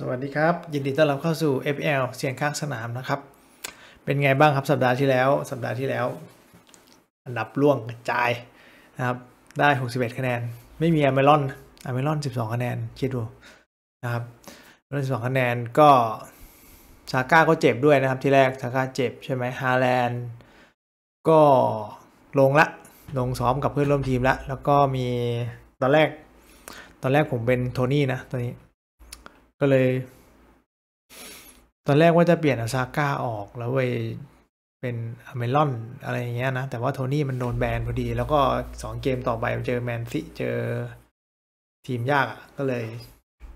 สวัสดีครับ ยินดีต้อนรับเข้าสู่ FL เสียงข้างสนามนะครับ เป็นไงบ้างครับสัปดาห์ที่แล้ว สัปดาห์ที่แล้ว อันดับล่วงกระจายนะครับ ได้ 61 คะแนน ไม่มีอเมรอนอเมรอน12 คะแนนคิดดูนะครับอเมรอน12 คะแนนก็ซาก้าก็เจ็บด้วยนะครับที่แรกซาก้าเจ็บใช่ไหมฮาแลนด์ก็ลงละลงซ้อมกับเพื่อนร่วมทีมละแล้วก็มีตอนแรก ตอนแรกผมเป็นโทนี่นะตัวนี้ ก็เลย ตอนแรกว่าจะเปลี่ยนอาซาก้าออกแล้วไปเป็นอเมรอนอะไรอย่างเงี้ยนะ แต่ว่าโทนี่มันโดนแบนพอดี แล้วก็สองเกมต่อไปเจอแมนซิเจอทีมยากก็เลย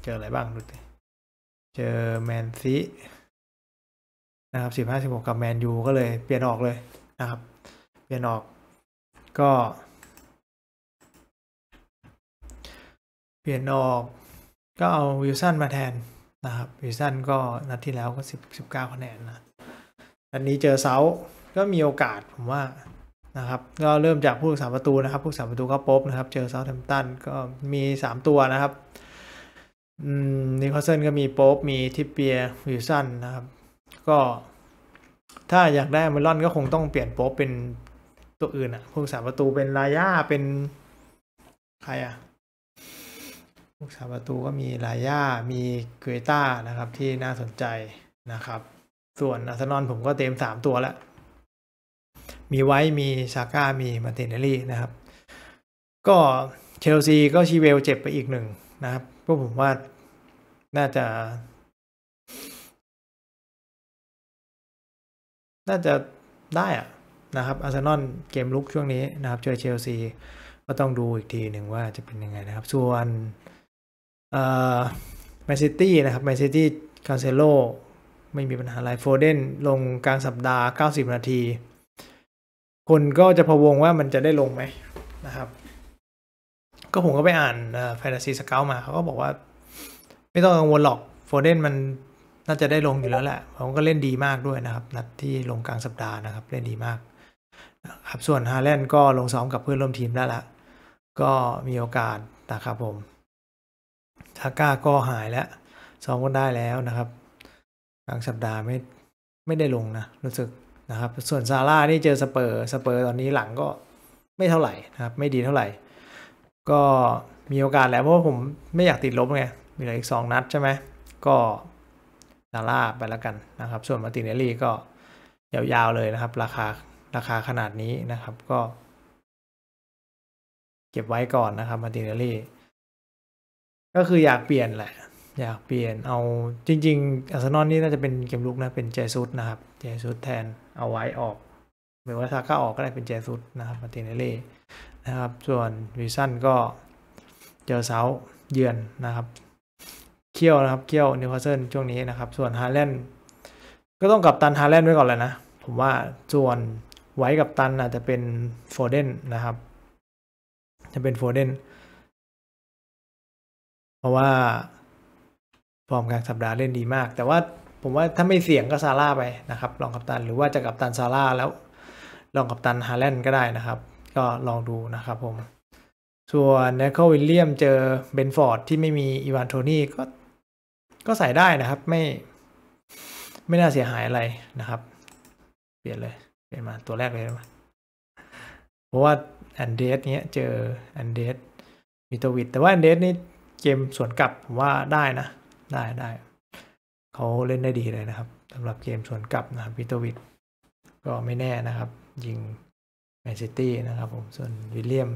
เจออะไรบ้างดูดิเจอแมนซินะครับสิบห้าสิบหกกับแมนยูก็เลยเปลี่ยนออกเลยนะครับ เปลี่ยนออกก็ เปลี่ยนออก ก็เอาวิลสันมาแทนนะครับวิลสันก็นัดที่แล้วก็สิบสิบเก้าคะแนนนะอันนี้เจอเซาก็มีโอกาสผมว่านะครับก็เริ่มจากผู้รักษาประตูนะครับผู้รักษาประตูก็ป๊บนะครับ เจอเซาแทมตันก็มีสามตัวนะครับนิโคลเซนก็มีโป๊บมีทิปเปียวิลสันนะครับ ก็ ถ้าอยากได้เมลอนก็คงต้องเปลี่ยนโป๊ปเป็นตัวอื่นอะผู้รักษาประตูเป็นลาย่าเป็นใครอะ ผู้รักษาประตูก็มีลาย่า มีเกรต้านะครับ ที่น่าสนใจนะครับ ส่วนอาร์เซนอลผมก็เต็มสามตัวแล้ว มีไวท์มีซาก้า มีมาร์ตินเนลลี่นะครับ ก็เชลซีก็ชีเวลเจ็บไปอีกหนึ่งนะครับก็ผมว่าน่าจะ น่าจะได้อะนะครับอาร์เซนอลเกมรุกช่วงนี้นะครับเจอเชลซีก็ต้องดูอีกทีหนึ่งว่าจะเป็นยังไงนะครับ ส่วน แมนซิตี้นะครับแมนซิตี้คันเซโล่ไม่มีปัญหาอะไรโฟเดนลงกลางสัปดาห์ 90 นาที คนก็จะพะวงว่ามันจะได้ลงไหมนะครับ ก็ผมก็ไปอ่านแฟนตาซีสเกลมาเขาก็บอกว่า ไม่ต้องกังวลหรอกโฟเดนมันน่าจะได้ลงอยู่แล้วแหละผมก็เล่นดีมากด้วยนะครับ นัดที่ลงกลางสัปดาห์นะครับ เล่นดีมากครับส่วนฮาแลนด์ก็ลงซ้อมกับเพื่อนร่วมทีมได้ละก็มีโอกาสนะครับผม ซาก้าก็หายแล้วซ้อมก็ได้แล้วนะครับกลางสัปดาห์ไม่ไม่ได้ลงนะรู้สึกนะครับ ส่วนซาลาห์นี่เจอสเปอร์สเปอร์ตอนนี้หลังก็ไม่เท่าไหร่นะครับ ไม่ดีเท่าไหร่ ก็มีโอกาสแล้วเพราะว่าผมไม่อยากติดลบไงมีเหลืออีกสองนัดใช่ไหมก็ซาลาห์ไปแล้วกันนะครับ ส่วนมาตินเนลลี่ก็ยาวๆเลยนะครับ ราคาราคาขนาดนี้นะครับก็ เก็บไว้ก่อนนะครับมาตินเนลลี่ ก็คืออยากเปลี่ยนแหละ อยากเปลี่ยนเอาจริงๆอาร์เซนอลนี่น่าจะเป็นเกมรุกนะ เป็นเจซุสนะครับ เจซุสแทนเอาไวท์ออกหรือว่าซาก้าออกก็ได้เป็นเจซุสนะครับมาตินเนลลี่นะครับ ส่วนวิลสันก็เจอเซาเยือนนะครับ เคี่ยวนะครับเคี่ยวนิวคาสเซิลช่วงนี้นะครับ ส่วนฮาแลนด์ก็ต้องกัปตันฮาแลนด์ไว้ก่อนเลยนะ ผมว่าส่วน vice กัปตันอาจจะเป็นโฟเดนนะครับ จะเป็นโฟเดน เพราะว่าฟอร์มกลางสัปดาห์เล่นดีมาก แต่ว่าผมว่าถ้าไม่เสี่ยงก็ซาลาห์ไปนะครับรองกัปตันหรือว่าจะกัปตันซาลาห์แล้วรองกัปตันฮาแลนด์ก็ได้นะครับ ก็ลองดูนะครับผม ส่วนเนโกวิลเลียมส์เจอเบรนท์ฟอร์ดที่ไม่มีอีวานโทนี่ก็ก็ใส่ได้นะครับไม่ไม่น่าเสียหายอะไรนะครับ เปลี่ยนเลยเปลี่ยนมาตัวแรกเลยนะเพราะว่าแอนเดรสเนี้ยเจอแอนเดรสมิโตรวิชแต่ว่าแอนเดรสนี่ เกมสวนกลับผมว่าได้นะ ได้ได้เขาเล่นได้ดีเลยนะครับสำหรับเกมสวนกลับนะครับมิโตรวิชก็ไม่แน่นะครับ ยิงแมนซิตี้นะครับผมส่วนวิลเลียมส์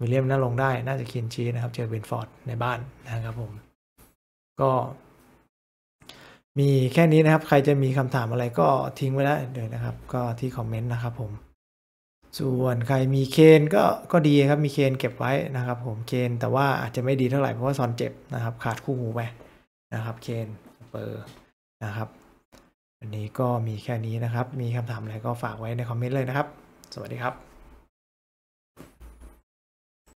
วิลเลียมส์น่าลงได้น่าจะ clean sheet นะครับ เจอเบรนท์ฟอร์ดในบ้านนะครับผม ก็มีแค่นี้นะครับ ใครจะมีคำถามอะไรก็ทิ้งไว้ได้เลยนะครับ ก็ที่คอมเมนต์นะครับผม ส่วนใครมีเคนก็ก็ดีครับมีเคนเก็บไว้นะครับผมเคนแต่ว่าอาจจะไม่ดีเท่าไหร่เพราะว่าซอนเจ็บนะครับ ขาดคู่หูไปนะครับเคนเปอร์นะครับวันนี้ก็มีแค่นี้นะครับ มีคำถามอะไรก็ฝากไว้ในคอมเมนต์เลยนะครับ สวัสดีครับ